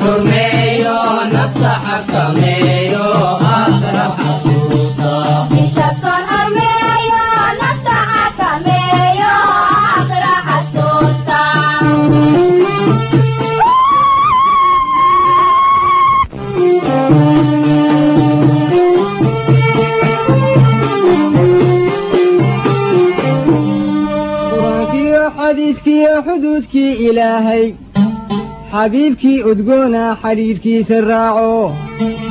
xurmeeyo aakhira xasuusta bishason hormeeyo nafta xakameeyo aakhira xasuusta qur-aankiyo xadiiskiyo xuduudkii ilaahay xabiibkii udgoona xadhiidhkiisa raaco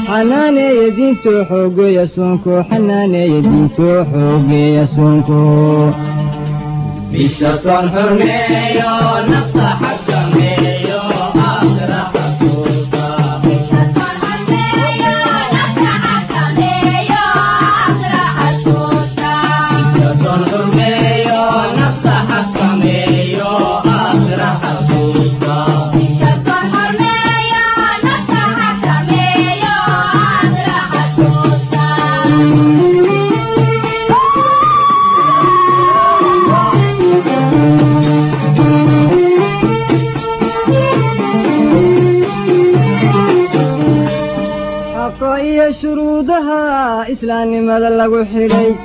xanaaneeya diintoo xoogeeya soonko xanaaneeya diintoo xoogeeya soonko الإسلام ماذا لغو حيلي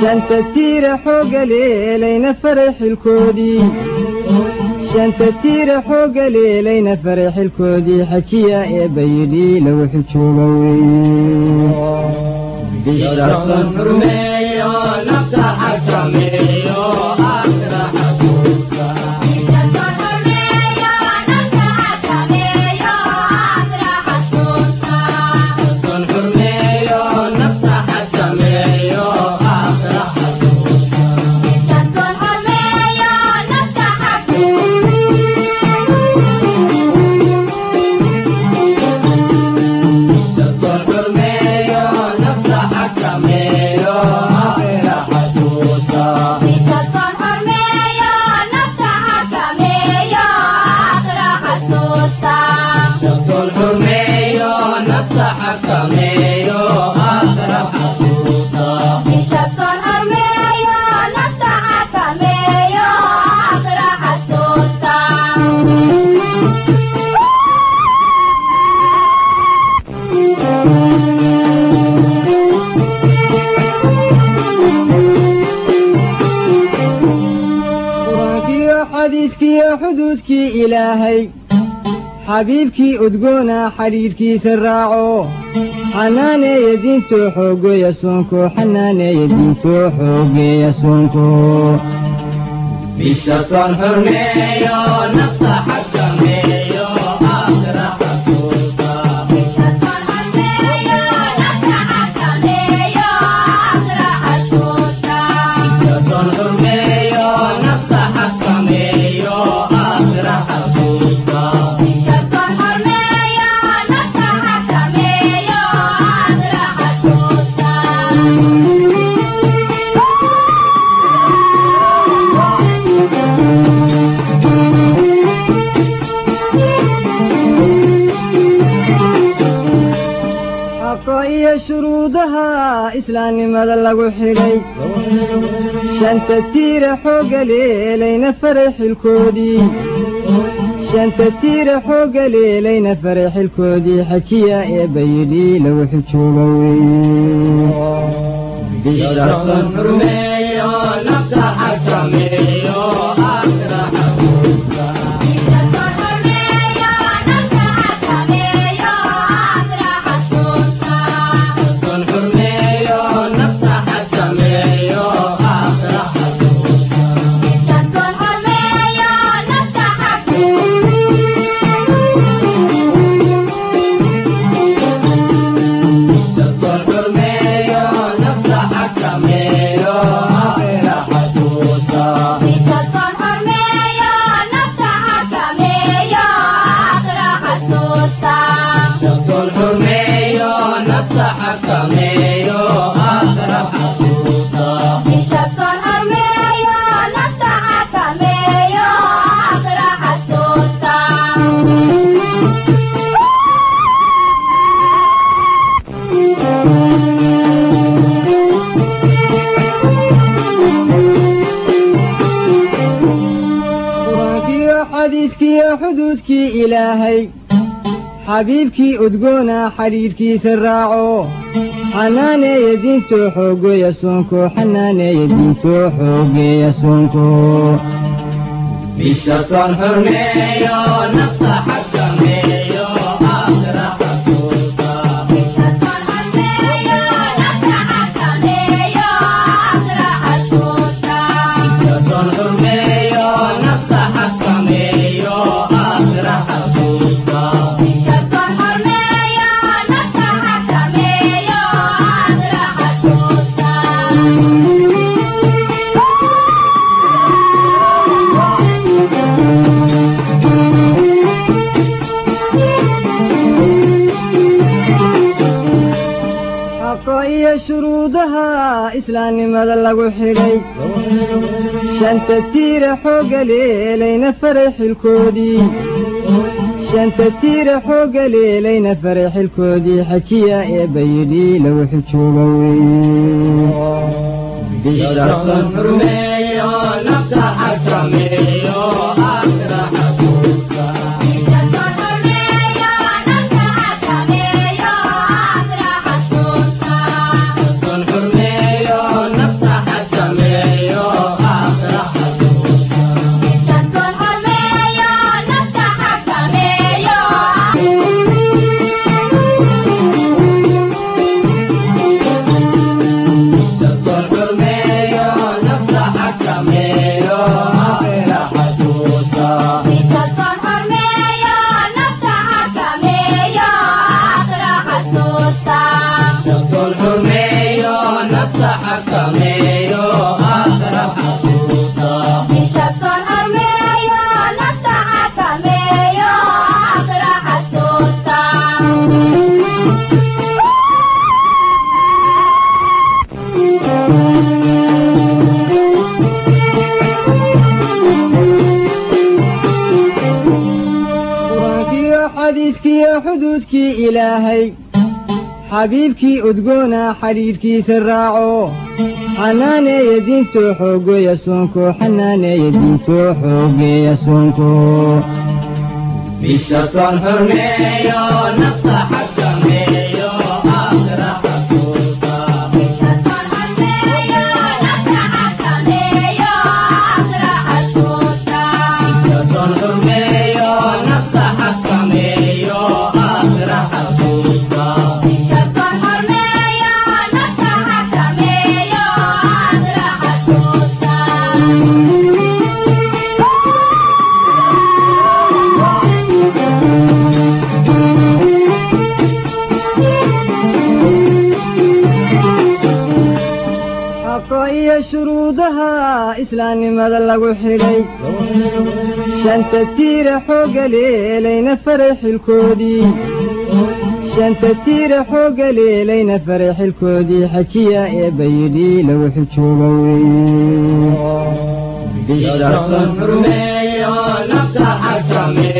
شانت تير حوغ ليلين فرح الكودي شانت تير حوغ ليلين فرح الكودي حكي يا بيدي لو حجوبوي بشرح صنرمي ونفتح xuduudkii ilaahay xabiibkii udgoona xadhiidhkiisa raaco xanaaneeya diintoo xoogeeya soonko xanaaneeya diintoo xoogeeya soonko bisha son xurmeeyo nafta xakameeyo شرودها إسلام مدلل وحري شنت تير حوق ليلي فرح الكودي. شنت تير حوج ليلين فرح الكودي. حكي يا بيلي لو حكومي بشر صنرمي ونفس حكمي xadiiskiyo xuduudkii ilaahay. Xabiibkii udgoona xadhiidhkiisa raaco. Xanaaneeya diintoo xoogeeya soonko. Xanaaneeya diintoo xoogeeya soonko إسلام ماذا لغو حيري شانتا تيرا حوغا ليلين فريح الكودي شانتا تيرا حوغا ليلين فريح الكودي حكي يا بيدي لو حكي بشرح صنفر ميا نفسها xuduudkii ilaahay xabiibkii udgoona xadhiidhkiisa raaco. Xanaaneeya diintoo xoogeeya soonko xanaaneeya diintoo xoogeeya soonko شرودها إسلام مدلل وحري شنت تير حوق ليلي فرح الكودي شنت تير حوق ليلي فرح الكودي حكي يا بيدي لو حكومي بشر صنفر ميا نفس حكمي